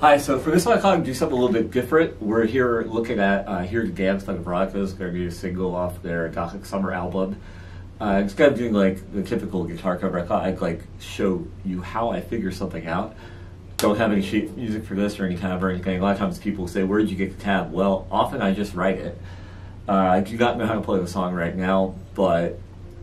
Hi, so for this one I thought I'd do something a little bit different. We're here looking at uh, Here to Dance by the Veronicas. Going to be a single off their Gothic Summer album. Uh, instead of doing like the typical guitar cover, I thought I'd like show you how I figure something out. Don't have any sheet music for this or any tab or anything. A lot of times people say, where did you get the tab? Well, often I just write it. Uh, I do not know how to play the song right now, but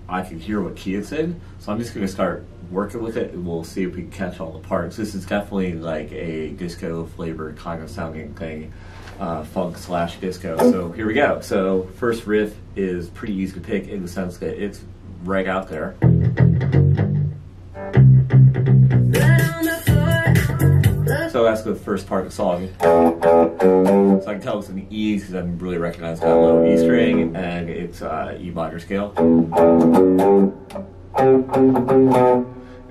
I can hear what key it's in. So I'm just going to start working with it and we'll see if we can catch all the parts. This is definitely like a disco flavored kind of sounding thing, uh, funk slash disco. So here we go. So first riff is pretty easy to pick in the sense that it's right out there. So that's the first part of the song. So I can tell it's an E because I didn't really recognize that low E string, and it's uh, E minor scale.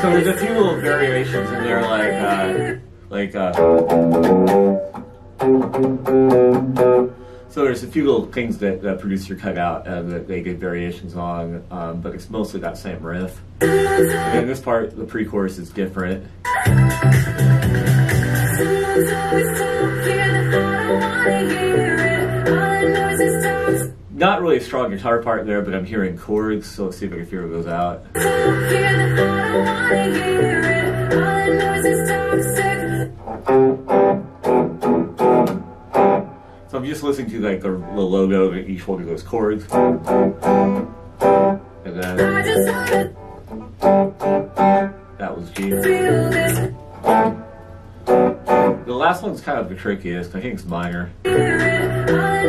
So there's a few little variations in there, like uh, like uh, so there's a few little things that the producer cut out and that they did variations on, um, but it's mostly that same riff. And this part, the pre-chorus is different. Not really a strong guitar part there, but I'm hearing chords, so let's see if I can figure those out. So I'm just listening to like the, the logo of each one of those chords. And then that was G. The last one's kind of the trickiest. I think it's minor. I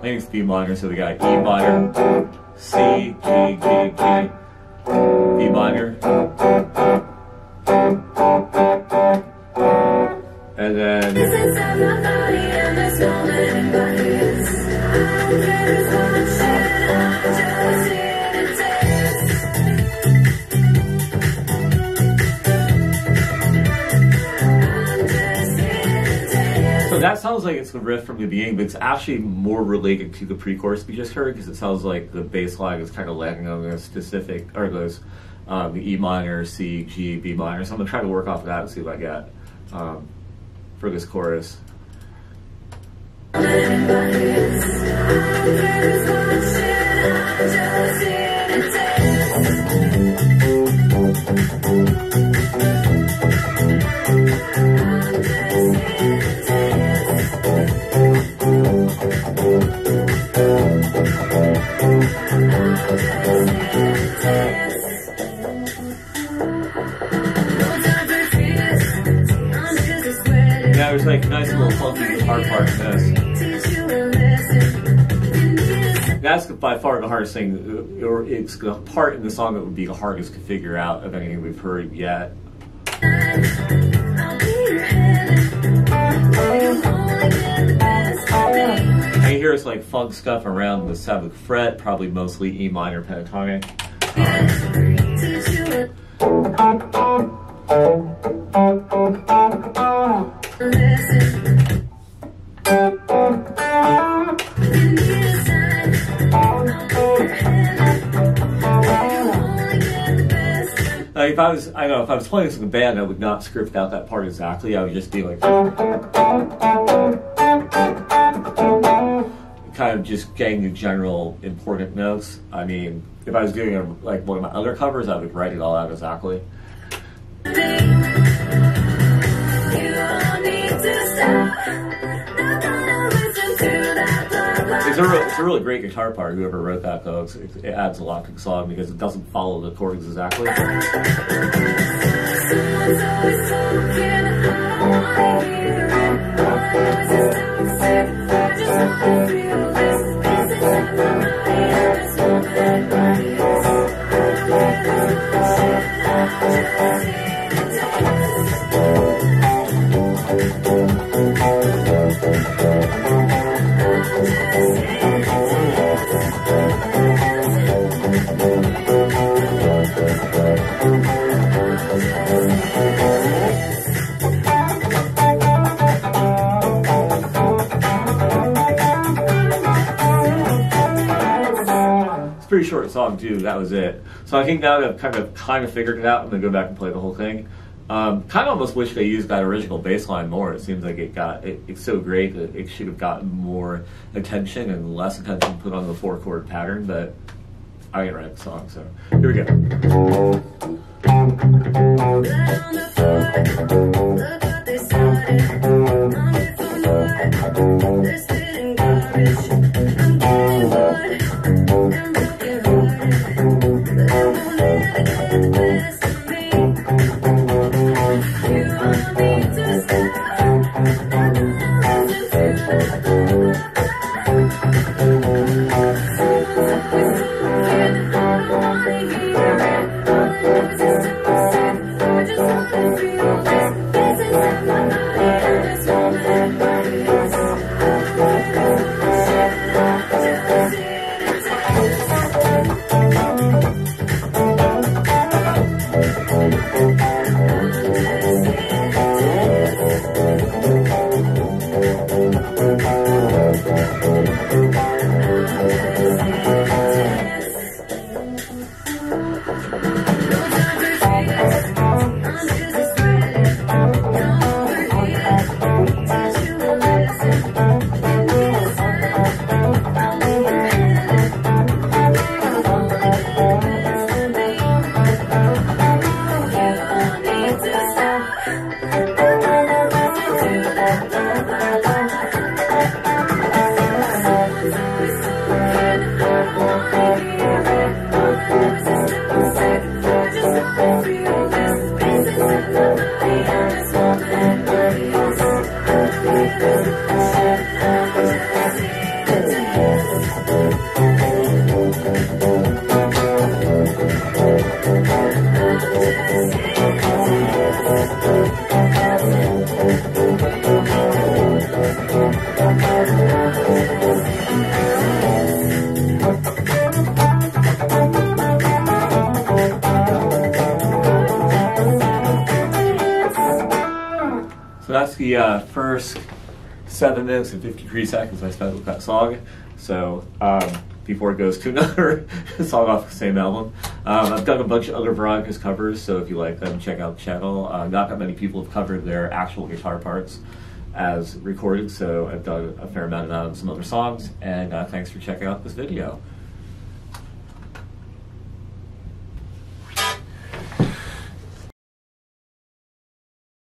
think it's B minor, so we got E minor, C, G, G, G, B minor. And then So that sounds like it's the riff from the beginning, but it's actually more related to the pre-chorus we just heard because it sounds like the bass line is kind of landing on those specific or those um, the E minor, C, G, B minor. So I'm gonna try to work off of that and see what I get um, for this chorus. Little funky guitar part in this. That's by far the hardest thing, or it's the part in the song that would be the hardest to figure out of anything we've heard yet. I hear it's like funk stuff around the seventh fret, probably mostly E minor pentatonic. If I was, I don't know, if I was playing this in a band, I would not script out that part exactly. I would just be like, kind of just getting the general important notes. I mean, if I was doing a, like one of my other covers, I would write it all out exactly. It's a, real, it's a really great guitar part. Whoever wrote that, though, it, it adds a lot to the song because it doesn't follow the chords exactly. pretty short song too. That was it. So I think now that I've kind of kind of figured it out, I'm gonna go back and play the whole thing. Um, kind of almost wish they used that original bass line more. It seems like it got it, it's so great that it should have gotten more attention and less attention put on the four chord pattern. But I didn't write the song, so here we go. So that's the uh, first seven minutes and 53 seconds I spent with that song. So um, before it goes to another song off the same album, um, I've done a bunch of other Veronicas covers. So if you like them, check out the channel. Uh, not that many people have covered their actual guitar parts as recorded, so I've done a fair amount of that on some other songs. And uh, thanks for checking out this video.